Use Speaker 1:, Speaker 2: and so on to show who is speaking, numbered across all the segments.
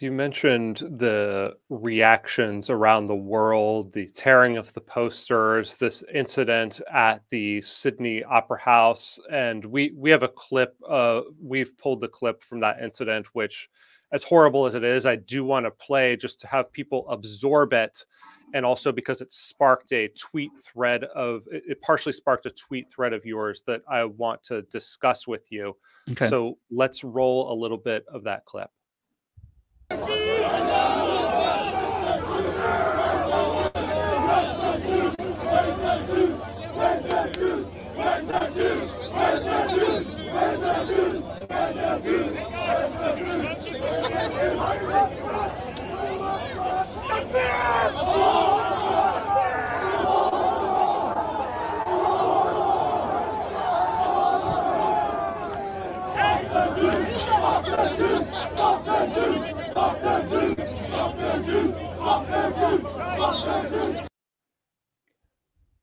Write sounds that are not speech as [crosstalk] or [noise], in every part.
Speaker 1: You mentioned the reactions around the world, the tearing of the posters, this incident at the Sydney Opera House, and we we have a clip. Uh, we've pulled the clip from that incident, which, as horrible as it is, I do want to play just to have people absorb it, and also because it sparked a tweet thread of it it partially sparked a tweet thread of yours that I want to discuss with you.
Speaker 2: Okay.
Speaker 1: So let's roll a little bit of that clip. Allah!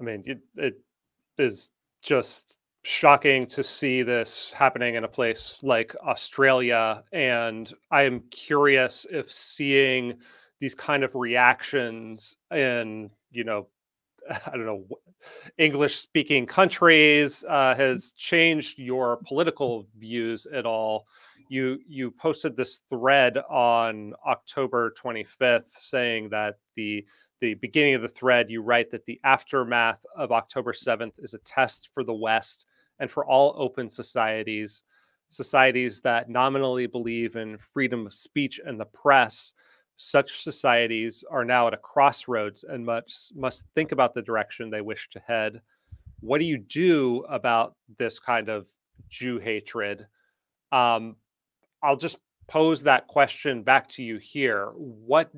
Speaker 1: I mean, it, it is just shocking to see this happening in a place like Australia. And I am curious if seeing these kind of reactions in, you know, [laughs] I don't know, English speaking countries uh, has changed your political views at all. You you posted this thread on October 25th saying that the the beginning of the thread, you write that the aftermath of October 7th is a test for the West and for all open societies, societies that nominally believe in freedom of speech and the press. Such societies are now at a crossroads and must, must think about the direction they wish to head. What do you do about this kind of Jew hatred? Um, I'll just pose that question back to you here. What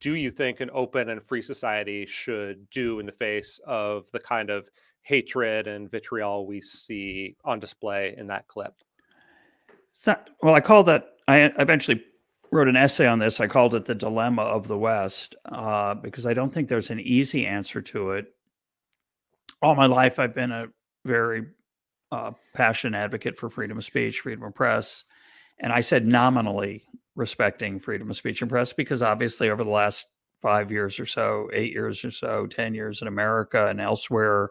Speaker 1: do you think an open and free society should do in the face of the kind of hatred and vitriol we see on display in that clip?
Speaker 2: Well, I call that, I eventually wrote an essay on this. I called it The Dilemma of the West uh, because I don't think there's an easy answer to it. All my life, I've been a very uh, passionate advocate for freedom of speech, freedom of press. And I said nominally respecting freedom of speech and press because obviously over the last five years or so, eight years or so, 10 years in America and elsewhere,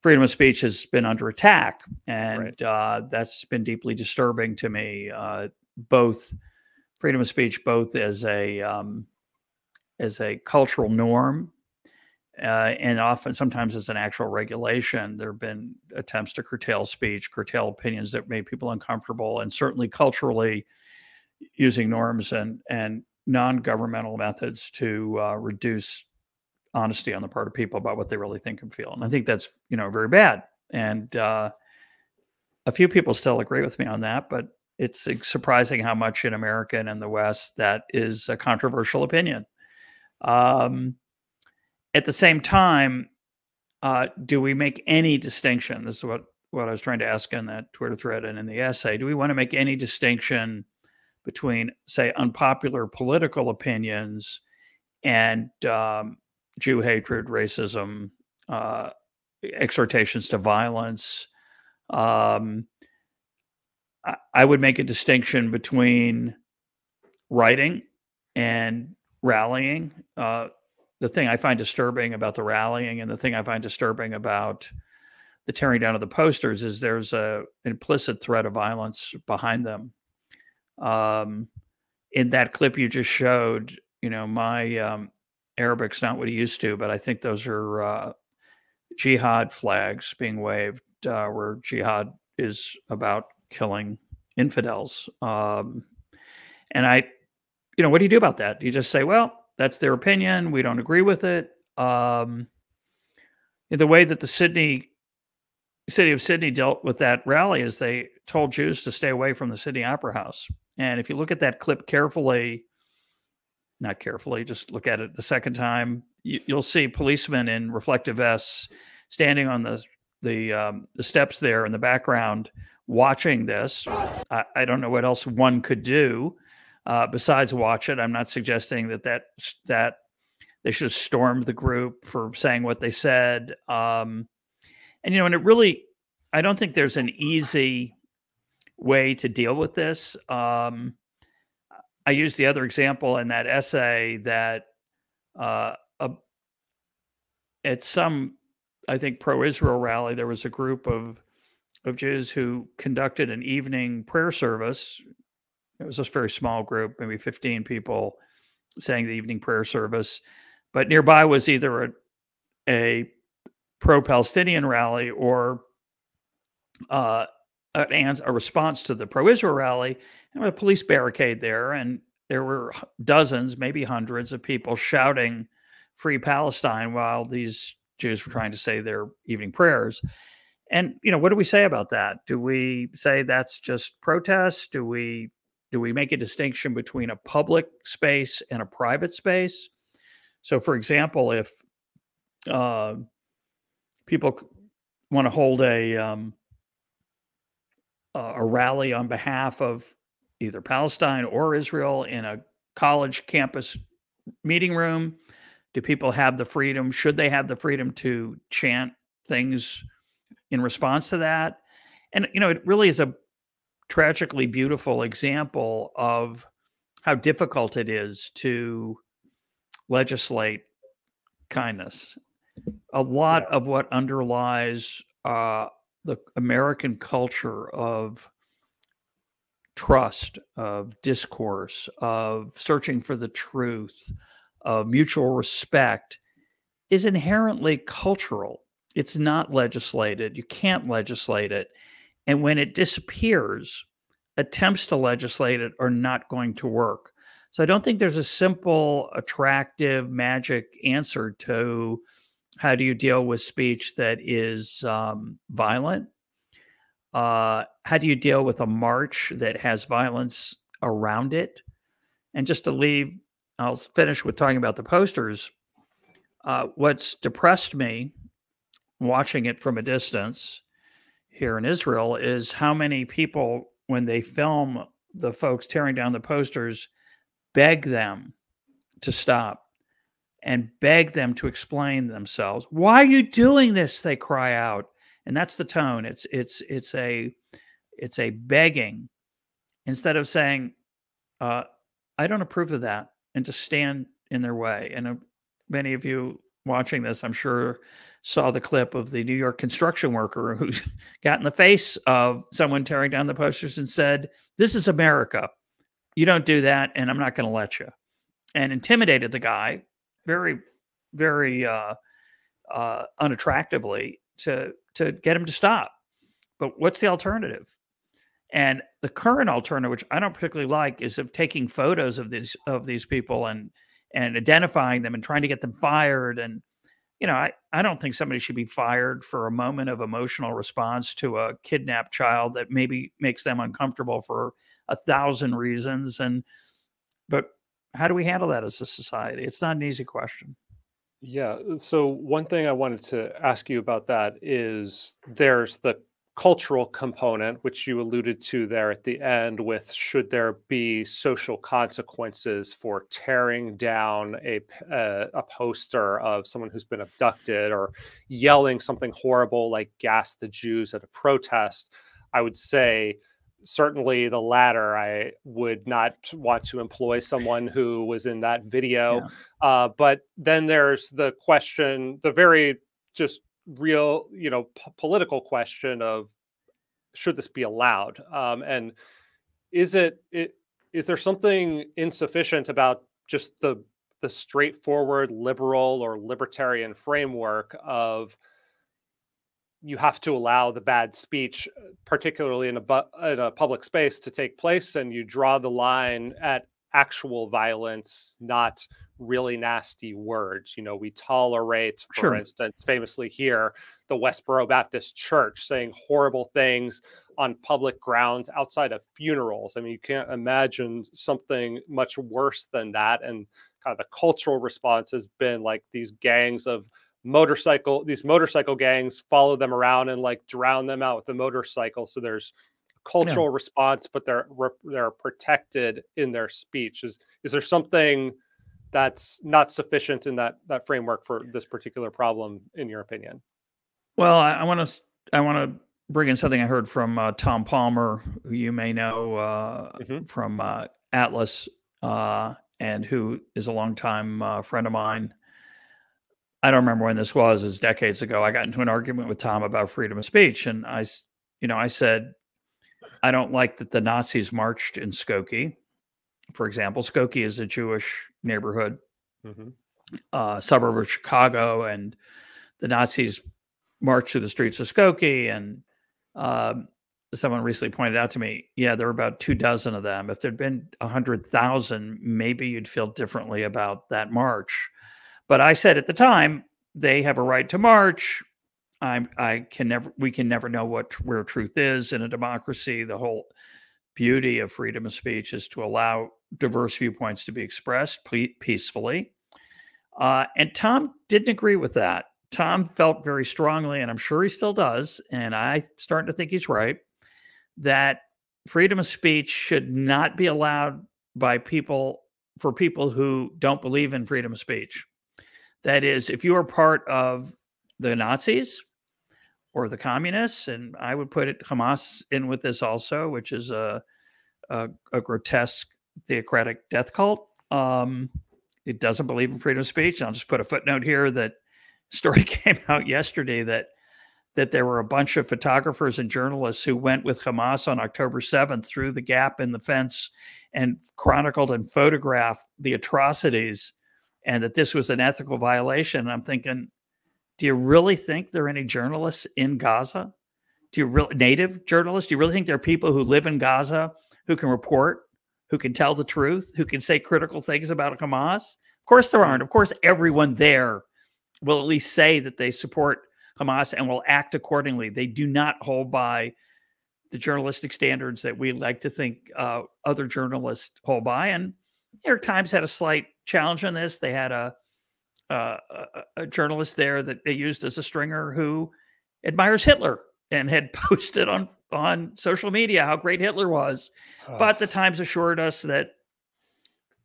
Speaker 2: freedom of speech has been under attack. And right. uh, that's been deeply disturbing to me, uh, both freedom of speech, both as a, um, as a cultural norm uh, and often sometimes as an actual regulation. There have been attempts to curtail speech, curtail opinions that made people uncomfortable, and certainly culturally, using norms and and non-governmental methods to uh, reduce honesty on the part of people about what they really think and feel. And I think that's you know very bad. And uh, a few people still agree with me on that, but it's surprising how much in America and in the West that is a controversial opinion. Um, at the same time, uh, do we make any distinction? This is what what I was trying to ask in that Twitter thread and in the essay. Do we want to make any distinction between, say, unpopular political opinions and um, Jew hatred, racism, uh, exhortations to violence. Um, I, I would make a distinction between writing and rallying. Uh, the thing I find disturbing about the rallying and the thing I find disturbing about the tearing down of the posters is there's a implicit threat of violence behind them um, in that clip you just showed, you know, my um, Arabic's not what he used to, but I think those are uh, jihad flags being waved, uh, where jihad is about killing infidels. Um, and I, you know, what do you do about that? You just say, well, that's their opinion. We don't agree with it. Um, the way that the Sydney city of Sydney dealt with that rally is they told Jews to stay away from the Sydney Opera House. And if you look at that clip carefully, not carefully, just look at it the second time, you, will see policemen in reflective vests standing on the the um, the steps there in the background, watching this. I, I don't know what else one could do uh, besides watch it. I'm not suggesting that that that they should have stormed the group for saying what they said. Um, and you know, and it really, I don't think there's an easy way to deal with this. Um, I use the other example in that essay that uh, a, at some, I think, pro-Israel rally, there was a group of of Jews who conducted an evening prayer service. It was a very small group, maybe 15 people saying the evening prayer service. But nearby was either a, a pro Palestinian rally or uh, a, a response to the pro Israel rally, and a police barricade there. And there were dozens, maybe hundreds of people shouting free Palestine while these Jews were trying to say their evening prayers. And you know, what do we say about that? Do we say that's just protest? Do we do we make a distinction between a public space and a private space? So, for example, if uh, people want to hold a um, a rally on behalf of either Palestine or Israel in a college campus meeting room, do people have the freedom? Should they have the freedom to chant things in response to that? And you know, it really is a tragically beautiful example of how difficult it is to legislate kindness. A lot yeah. of what underlies uh, the American culture of trust, of discourse, of searching for the truth, of mutual respect is inherently cultural. It's not legislated. You can't legislate it. And when it disappears, attempts to legislate it are not going to work. So I don't think there's a simple, attractive, magic answer to how do you deal with speech that is um, violent? Uh, how do you deal with a march that has violence around it? And just to leave, I'll finish with talking about the posters. Uh, what's depressed me watching it from a distance here in Israel is how many people, when they film the folks tearing down the posters, beg them to stop and beg them to explain themselves. Why are you doing this? They cry out. And that's the tone. It's it's it's a it's a begging instead of saying, uh, I don't approve of that, and to stand in their way. And uh, many of you watching this, I'm sure, saw the clip of the New York construction worker who's [laughs] got in the face of someone tearing down the posters and said, This is America. You don't do that, and I'm not going to let you. And intimidated the guy very, very uh, uh, unattractively to to get him to stop. But what's the alternative? And the current alternative, which I don't particularly like, is of taking photos of these of these people and and identifying them and trying to get them fired. And you know, I, I don't think somebody should be fired for a moment of emotional response to a kidnapped child that maybe makes them uncomfortable for a thousand reasons. And but how do we handle that as a society? It's not an easy question.
Speaker 1: Yeah. So one thing I wanted to ask you about that is there's the cultural component, which you alluded to there at the end, with should there be social consequences for tearing down a uh, a poster of someone who's been abducted or yelling something horrible like "gas the Jews" at a protest? I would say certainly the latter. I would not want to employ someone who was in that video. Yeah. Uh, but then there's the question, the very just real, you know, p- political question of should this be allowed? Um, and is it, it is there something insufficient about just the the straightforward liberal or libertarian framework of you have to allow the bad speech, particularly in a, bu- in a public space, to take place, and you draw the line at actual violence, not really nasty words. You know, we tolerate, for sure. instance, famously here, the Westboro Baptist Church saying horrible things on public grounds outside of funerals. I mean, you can't imagine something much worse than that. And kind of the cultural response has been like these gangs of motorcycle these motorcycle gangs follow them around and like drown them out with the motorcycle so there's cultural yeah. response but they're they're protected in their speech is is there something that's not sufficient in that that framework for this particular problem in your opinion
Speaker 2: well i want to i want to bring in something i heard from uh, tom palmer who you may know uh, mm-hmm. from uh, atlas uh, and who is a longtime uh, friend of mine. I don't remember when this was, it's decades ago. I got into an argument with Tom about freedom of speech. And I, you know, I said, I don't like that the Nazis marched in Skokie. For example, Skokie is a Jewish neighborhood, mm-hmm. uh, suburb of Chicago, and the Nazis marched through the streets of Skokie. And um, someone recently pointed out to me, yeah, there were about two dozen of them. If there'd been a hundred thousand, maybe you'd feel differently about that march. But I said at the time, they have a right to march. I I can never we can never know what where truth is in a democracy. The whole beauty of freedom of speech is to allow diverse viewpoints to be expressed peacefully. Uh, and Tom didn't agree with that. Tom felt very strongly, and I'm sure he still does, and I'm starting to think he's right, that freedom of speech should not be allowed by people for people who don't believe in freedom of speech. That is, if you are part of the Nazis or the communists, and I would put it Hamas in with this also, which is a a, a grotesque theocratic death cult. Um, it doesn't believe in freedom of speech. I'll just put a footnote here that [laughs] story came out yesterday that that there were a bunch of photographers and journalists who went with Hamas on October 7th through the gap in the fence and chronicled and photographed the atrocities and that this was an ethical violation. And I'm thinking, do you really think there are any journalists in Gaza? Do you really native journalists? Do you really think there are people who live in Gaza who can report, who can tell the truth, who can say critical things about Hamas? Of course there aren't. Of course, everyone there will at least say that they support Hamas and will act accordingly. They do not hold by the journalistic standards that we like to think uh, other journalists hold by. And New York Times had a slight challenge on this. They had a, a, a journalist there that they used as a stringer who admires Hitler and had [laughs] posted on on social media how great Hitler was. Oh. But the Times assured us that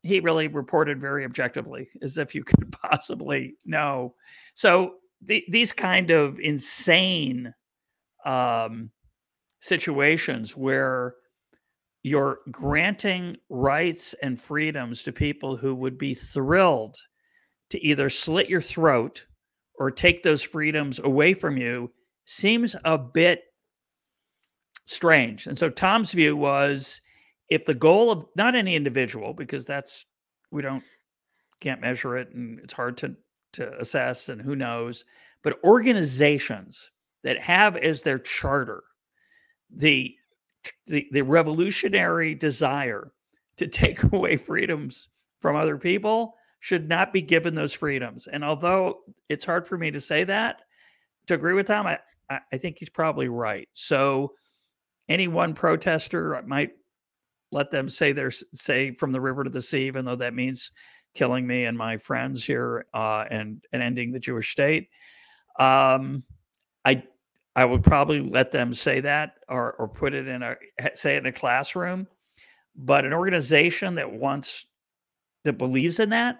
Speaker 2: he really reported very objectively, as if you [laughs] could possibly know. So the, these kind of insane um, situations where you're granting rights and freedoms to people who would be thrilled to either slit your throat or take those freedoms away from you seems a bit strange. And so Tom's view was if the goal of not any individual, because that's we don't can't measure it and it's hard to to assess and who knows, but organizations that have as their charter the the, the revolutionary desire to take [laughs] away freedoms from other people should not be given those freedoms. And although it's hard for me to say that, to agree with Tom, I, I think he's probably right. So any one protester might let them say their say from the river to the sea, even though that means killing me and my friends here uh, and and ending the Jewish state. Um, I I would probably let them say that or or put it in a say it in a classroom. But an organization that wants that believes in that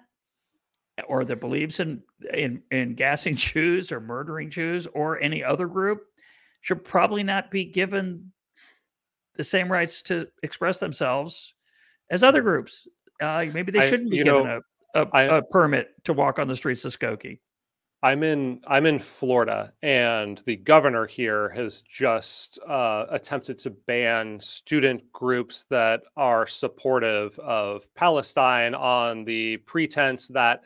Speaker 2: or that believes in in in gassing [laughs] Jews or murdering Jews or any other group should probably not be given the same rights to express themselves as other groups. Uh, maybe they shouldn't I, be given know, a, a, I, a, permit to walk on the streets of Skokie.
Speaker 1: I'm in I'm in Florida, and the governor here has just uh, attempted to ban student groups that are supportive of Palestine on the pretense that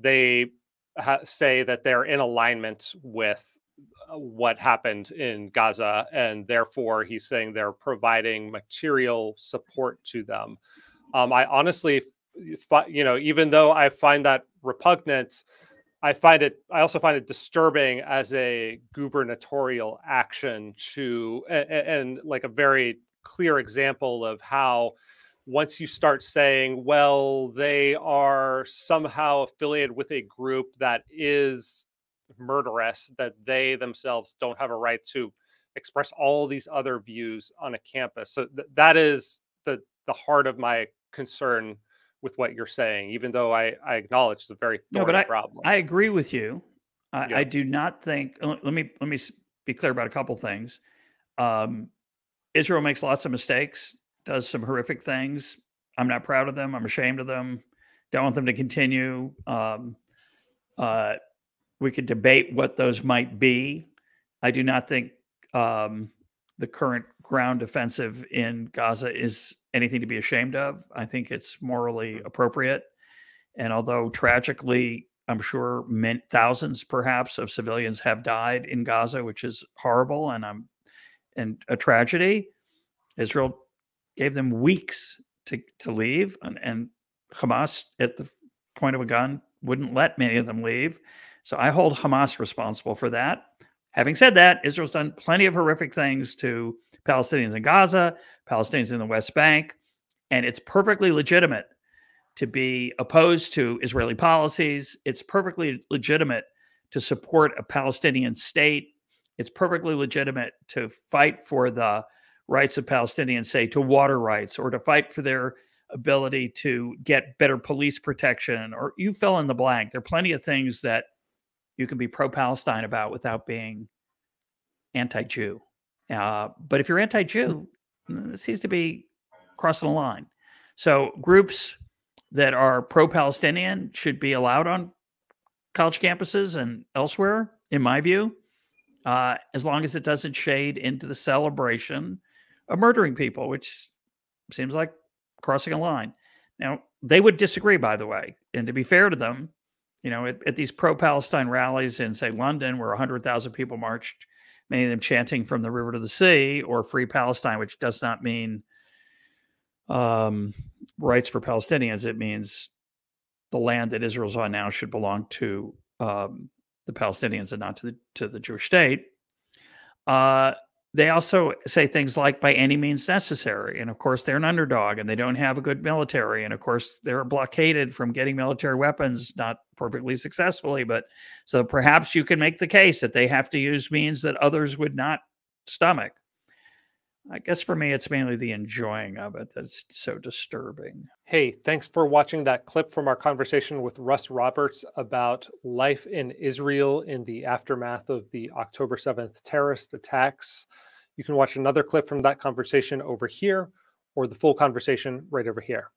Speaker 1: they ha- say that they're in alignment with uh, what happened in Gaza, and therefore he's saying they're providing material support to them. Um, I honestly, you know, even though I find that repugnant, I find it. I also find it disturbing as a gubernatorial action to, and, and like a very clear example of how once you start saying, well, they are somehow affiliated with a group that is murderous, that they themselves don't have a right to express all these other views on a campus. So th- that is the the heart of my concern with what you're saying, even though I, I acknowledge it's a very no, but
Speaker 2: I,
Speaker 1: problem.
Speaker 2: I agree with you. I, yeah. I do not think. Let me let me be clear about a couple things. Um, Israel makes lots of mistakes does some horrific things. I'm not proud of them. I'm ashamed of them. Don't want them to continue. Um, uh, we could debate what those might be. I do not think um, the current ground offensive in Gaza is anything to be ashamed of. I think it's morally appropriate. And although tragically, I'm sure thousands perhaps of civilians have died in Gaza, which is horrible and I'm and a tragedy. Israel gave them weeks to, to leave and, and Hamas at the point of a gun wouldn't let many of them leave. So I hold Hamas responsible for that. Having said that, Israel's done plenty of horrific things to Palestinians in Gaza, Palestinians in the West Bank, and it's perfectly legitimate to be opposed to Israeli policies. It's perfectly legitimate to support a Palestinian state. It's perfectly legitimate to fight for the rights of Palestinians, say to water rights, or to fight for their ability to get better police protection, or you fill in the blank. There are plenty of things that you can be pro Palestine about without being anti Jew. Uh, but if you're anti Jew, mm, it seems to be crossing the line. So groups that are pro Palestinian should be allowed on college campuses and elsewhere, in my view, uh, as long as it doesn't shade into the celebration of murdering people, which seems like crossing a line. Now, they would disagree, by the way. And to be fair to them, you know, at, at these pro Palestine rallies in, say, London, where 100,000 people marched, many of them chanting from the river to the sea or free Palestine, which does not mean um, rights for Palestinians. It means the land that Israel's on now should belong to um, the Palestinians and not to the, to the Jewish state. Uh, they also say things like by any means necessary. And of course, they're an underdog and they don't have a good military. And of course, they're blockaded from getting military weapons, not perfectly successfully. But so perhaps you can make the case that they have to use means that others would not stomach. I guess for me, it's mainly the enjoying of it that's so disturbing.
Speaker 1: Hey, thanks for watching that clip from our conversation with Russ Roberts about life in Israel in the aftermath of the October 7th terrorist attacks. You can watch another clip from that conversation over here or the full conversation right over here.